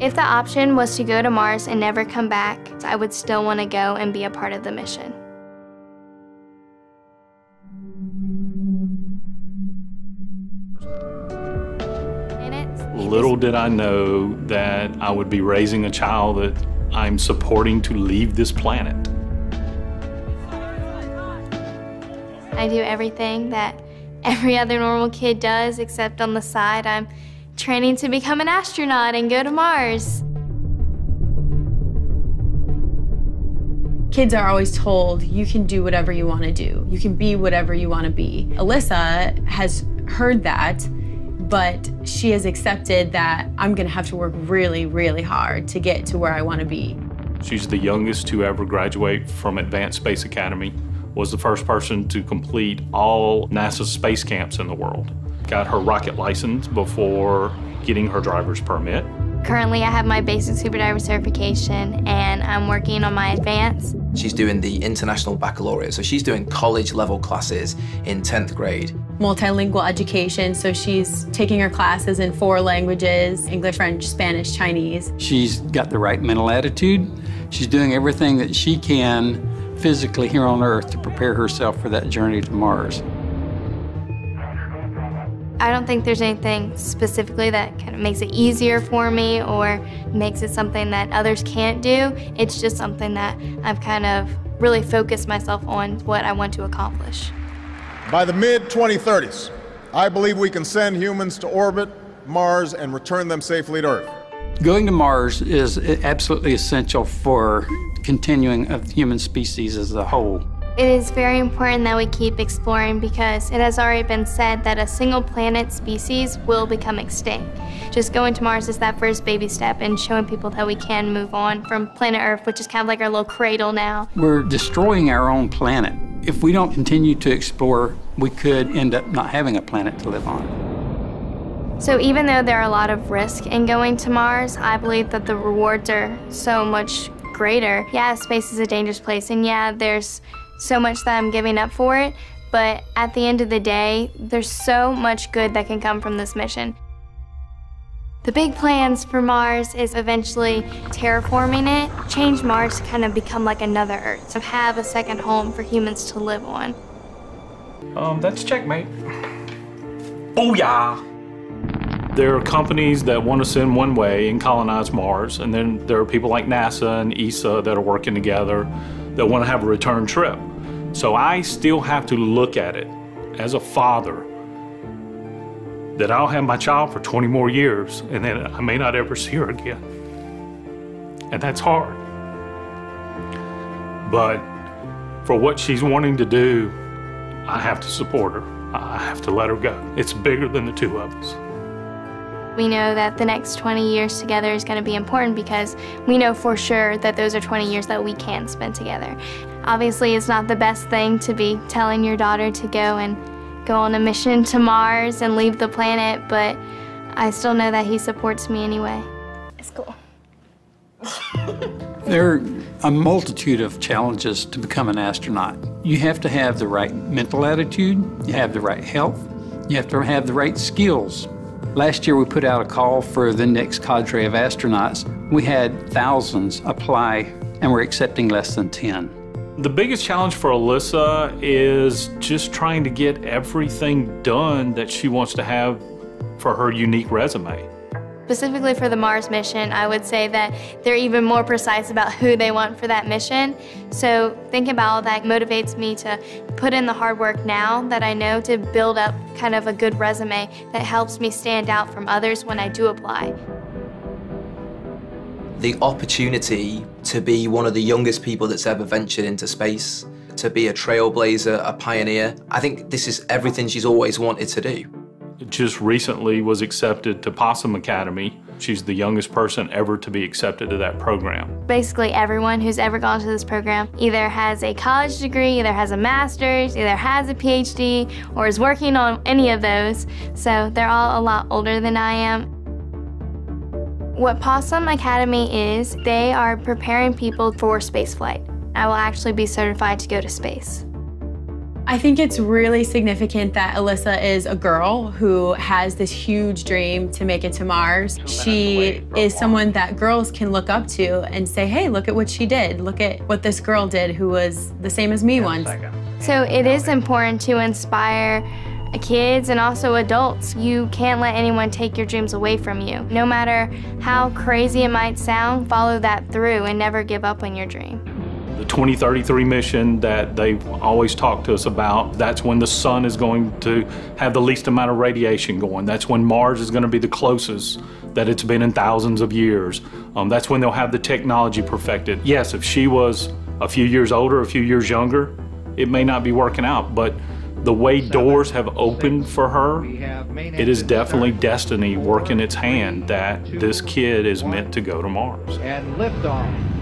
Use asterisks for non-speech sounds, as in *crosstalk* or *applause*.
If the option was to go to Mars and never come back, I would still want to go and be a part of the mission. Little did I know that I would be raising a child that I'm supporting to leave this planet. I do everything that every other normal kid does, except on the side, I'm training to become an astronaut and go to Mars. Kids are always told, you can do whatever you want to do. You can be whatever you want to be. Alyssa has heard that, but she has accepted that I'm going to have to work really, really hard to get to where I want to be. She's the youngest to ever graduate from Advanced Space Academy, was the first person to complete all NASA's space camps in the world. Got her rocket license before getting her driver's permit. Currently, I have my basic scuba diver certification and I'm working on my advanced. She's doing the International Baccalaureate, so she's doing college level classes in 10th grade. Multilingual education, so she's taking her classes in four languages English, French, Spanish, Chinese. She's got the right mental attitude. She's doing everything that she can physically here on Earth to prepare herself for that journey to Mars. I don't think there's anything specifically that kind of makes it easier for me or makes it something that others can't do. It's just something that I've kind of really focused myself on what I want to accomplish. By the mid 2030s, I believe we can send humans to orbit, Mars, and return them safely to Earth. Going to Mars is absolutely essential for continuing of the human species as a whole. It is very important that we keep exploring because it has already been said that a single planet species will become extinct. Just going to Mars is that first baby step in showing people that we can move on from planet Earth, which is kind of like our little cradle now. We're destroying our own planet. If we don't continue to explore, we could end up not having a planet to live on. So even though there are a lot of risk in going to Mars, I believe that the rewards are so much greater. Yeah, space is a dangerous place, and yeah, there's so much that I'm giving up for it, but at the end of the day, there's so much good that can come from this mission. The big plans for Mars is eventually terraforming it, change Mars to kind of become like another Earth, to have a second home for humans to live on. Um, that's checkmate. Oh yeah! There are companies that want to send one way and colonize Mars, and then there are people like NASA and ESA that are working together that want to have a return trip. So I still have to look at it as a father that I'll have my child for 20 more years and then I may not ever see her again. And that's hard. But for what she's wanting to do, I have to support her. I have to let her go. It's bigger than the two of us. We know that the next 20 years together is going to be important because we know for sure that those are 20 years that we can spend together. Obviously, it's not the best thing to be telling your daughter to go and go on a mission to Mars and leave the planet, but I still know that he supports me anyway. It's cool. *laughs* there are a multitude of challenges to become an astronaut. You have to have the right mental attitude, you have the right health, you have to have the right skills Last year we put out a call for the next cadre of astronauts. We had thousands apply and we're accepting less than 10. The biggest challenge for Alyssa is just trying to get everything done that she wants to have for her unique resume. Specifically for the Mars mission, I would say that they're even more precise about who they want for that mission. So thinking about all that motivates me to put in the hard work now that I know to build up kind of a good resume that helps me stand out from others when I do apply. The opportunity to be one of the youngest people that's ever ventured into space, to be a trailblazer, a pioneer, I think this is everything she's always wanted to do just recently was accepted to PoSSUM Academy. She's the youngest person ever to be accepted to that program. Basically everyone who's ever gone to this program either has a college degree, either has a master's, either has a PhD, or is working on any of those. So they're all a lot older than I am. What PoSSUM Academy is, they are preparing people for spaceflight. I will actually be certified to go to space. I think it's really significant that Alyssa is a girl who has this huge dream to make it to Mars. She is someone that girls can look up to and say, hey, look at what she did. Look at what this girl did who was the same as me once. So it is important to inspire kids and also adults. You can't let anyone take your dreams away from you. No matter how crazy it might sound, follow that through and never give up on your dream. The 2033 mission that they always talk to us about, that's when the sun is going to have the least amount of radiation going. That's when Mars is going to be the closest that it's been in thousands of years. Um, that's when they'll have the technology perfected. Yes, if she was a few years older, a few years younger, it may not be working out, but the way doors have opened for her, it is definitely destiny working its hand that this kid is meant to go to Mars. And liftoff.